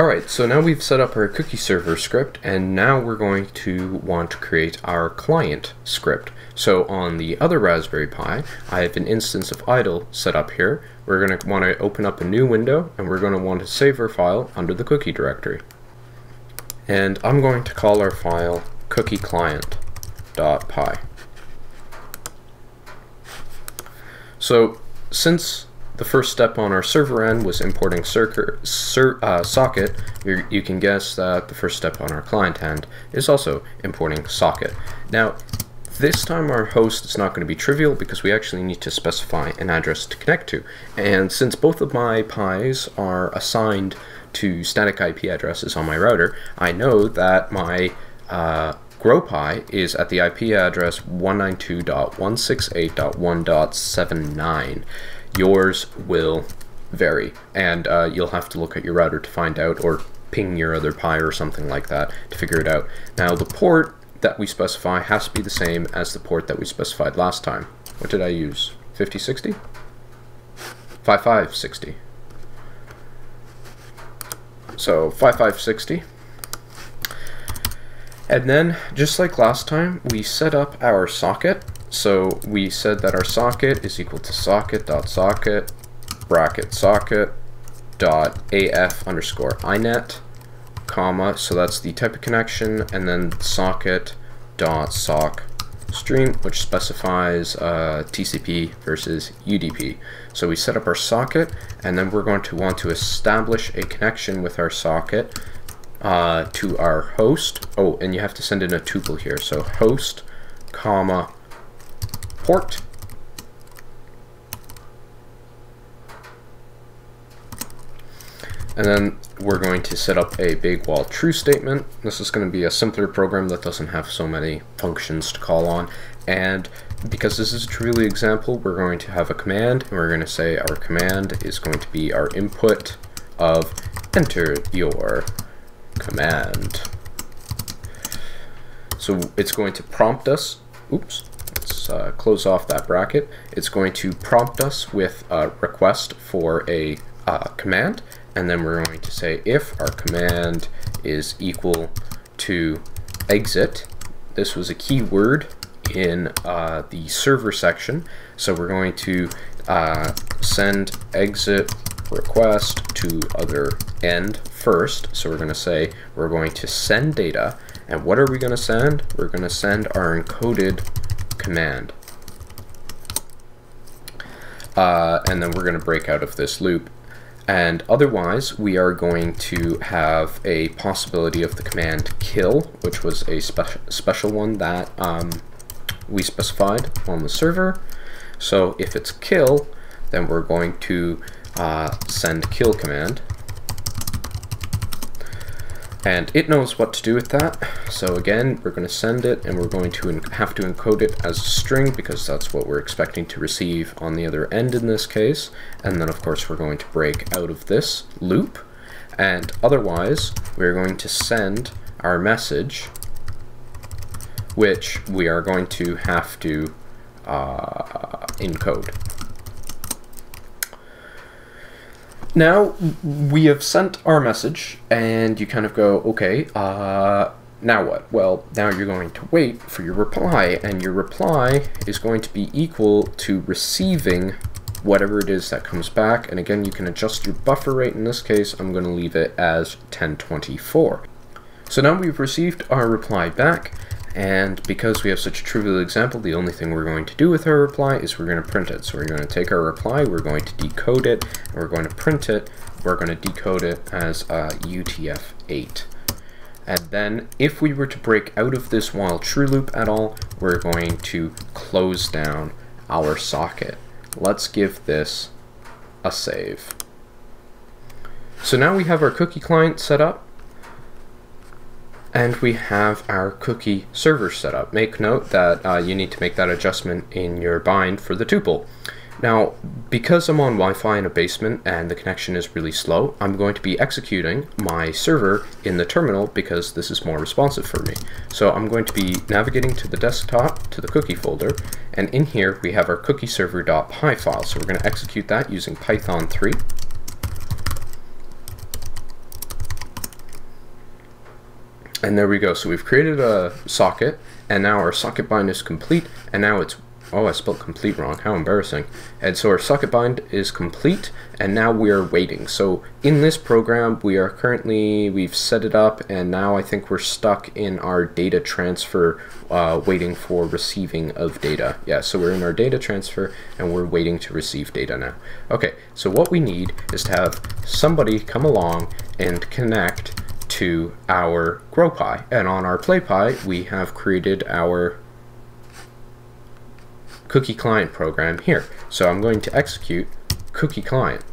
Alright, so now we've set up our cookie server script and now we're going to want to create our client script. So on the other Raspberry Pi, I have an instance of idle set up here. We're going to want to open up a new window and we're going to want to save our file under the cookie directory. And I'm going to call our file cookieclient.py. So since the first step on our server end was importing uh, socket. You're, you can guess that the first step on our client end is also importing socket. Now, this time our host is not going to be trivial because we actually need to specify an address to connect to. And since both of my Pis are assigned to static IP addresses on my router, I know that my uh, is at the IP address 192.168.1.79 yours will vary. And uh, you'll have to look at your router to find out, or ping your other Pi or something like that to figure it out. Now, the port that we specify has to be the same as the port that we specified last time. What did I use? 5060? 5560. So 5560. And then, just like last time, we set up our socket so we said that our socket is equal to socket dot socket bracket socket dot af underscore inet comma so that's the type of connection and then socket dot sock stream which specifies uh, TCP versus UDP so we set up our socket and then we're going to want to establish a connection with our socket uh, to our host. Oh and you have to send in a tuple here. So host comma port. And then we're going to set up a big while true statement. This is going to be a simpler program that doesn't have so many functions to call on. And because this is a truly example, we're going to have a command, and we're going to say our command is going to be our input of enter your command. So it's going to prompt us, oops, let's uh, close off that bracket. It's going to prompt us with a request for a uh, command, and then we're going to say if our command is equal to exit. This was a keyword in uh, the server section, so we're going to uh, send exit request to other end first. So we're going to say we're going to send data, and what are we going to send? We're going to send our encoded command. Uh, and then we're going to break out of this loop. And otherwise, we are going to have a possibility of the command kill, which was a spe special one that um, we specified on the server. So if it's kill, then we're going to uh, send kill command and it knows what to do with that. So again, we're going to send it and we're going to have to encode it as a string because that's what we're expecting to receive on the other end in this case. And then of course we're going to break out of this loop. And otherwise, we're going to send our message, which we are going to have to uh, encode. Now, we have sent our message, and you kind of go, okay, uh, now what? Well, now you're going to wait for your reply, and your reply is going to be equal to receiving whatever it is that comes back. And again, you can adjust your buffer rate. In this case, I'm going to leave it as 1024. So now we've received our reply back, and because we have such a trivial example, the only thing we're going to do with our reply is we're going to print it. So we're going to take our reply, we're going to decode it, and we're going to print it. We're going to decode it as uh, UTF-8. And then if we were to break out of this while true loop at all, we're going to close down our socket. Let's give this a save. So now we have our cookie client set up and we have our cookie server set up. Make note that uh, you need to make that adjustment in your bind for the tuple. Now, because I'm on Wi-Fi in a basement and the connection is really slow, I'm going to be executing my server in the terminal because this is more responsive for me. So I'm going to be navigating to the desktop, to the cookie folder, and in here we have our cookie server.py file. So we're going to execute that using Python 3. And there we go. So we've created a socket, and now our socket bind is complete, and now it's Oh, I spelled complete wrong. How embarrassing. And so our socket bind is complete, and now we are waiting. So in this program, we are currently, we've set it up, and now I think we're stuck in our data transfer, uh, waiting for receiving of data. Yeah, so we're in our data transfer, and we're waiting to receive data now. Okay, so what we need is to have somebody come along and connect to our GrowPy. And on our PlayPy, we have created our cookie client program here. So I'm going to execute cookie client.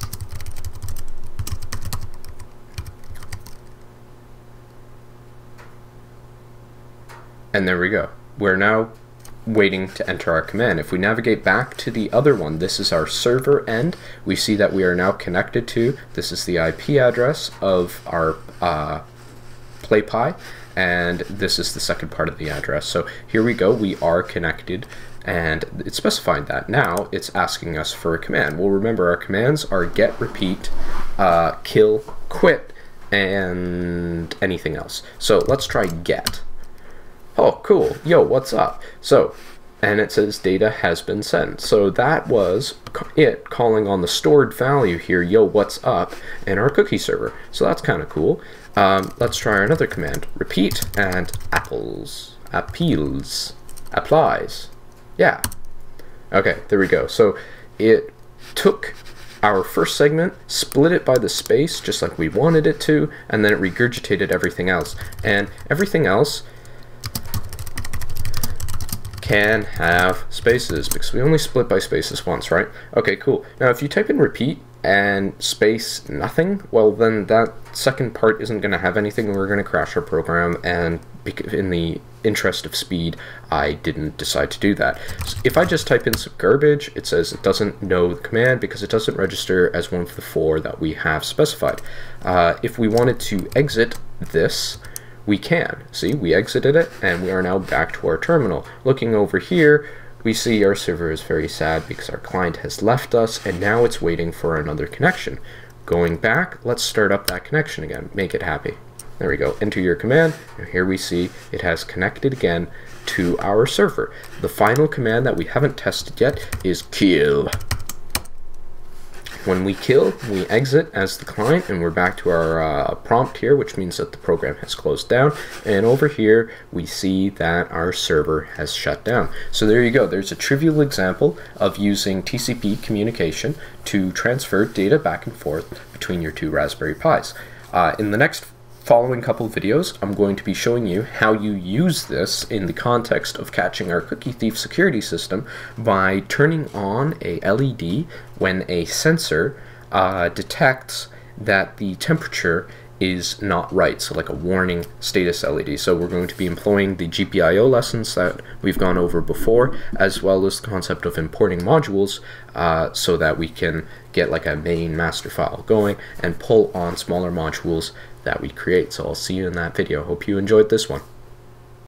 And there we go. We're now waiting to enter our command. If we navigate back to the other one, this is our server end. We see that we are now connected to, this is the IP address of our uh, PlayPy, and this is the second part of the address. So here we go, we are connected and it specified that. Now it's asking us for a command. Well, remember our commands are get, repeat, uh, kill, quit, and anything else. So let's try get. Oh, cool. Yo, what's up? So, and it says data has been sent. So that was it calling on the stored value here, yo, what's up, in our cookie server. So that's kind of cool. Um, let's try another command. Repeat and apples, appeals, applies. Yeah. Okay, there we go. So it took our first segment, split it by the space just like we wanted it to, and then it regurgitated everything else. And everything else can have spaces because we only split by spaces once, right? Okay, cool. Now if you type in repeat and space nothing, well then that second part isn't going to have anything and we're going to crash our program and in the interest of speed, I didn't decide to do that. So if I just type in some garbage, it says it doesn't know the command because it doesn't register as one of the four that we have specified. Uh, if we wanted to exit this, we can. See, we exited it and we are now back to our terminal. Looking over here, we see our server is very sad because our client has left us and now it's waiting for another connection. Going back, let's start up that connection again, make it happy. There we go, enter your command, and here we see it has connected again to our server. The final command that we haven't tested yet is kill. When we kill, we exit as the client and we're back to our uh, prompt here, which means that the program has closed down. And over here, we see that our server has shut down. So there you go. There's a trivial example of using TCP communication to transfer data back and forth between your two Raspberry Pis. Uh, in the next following couple videos, I'm going to be showing you how you use this in the context of catching our cookie thief security system by turning on a LED when a sensor uh, detects that the temperature is not right, so like a warning status LED. So we're going to be employing the GPIO lessons that we've gone over before, as well as the concept of importing modules uh, so that we can get like a main master file going and pull on smaller modules that we create. So I'll see you in that video. Hope you enjoyed this one.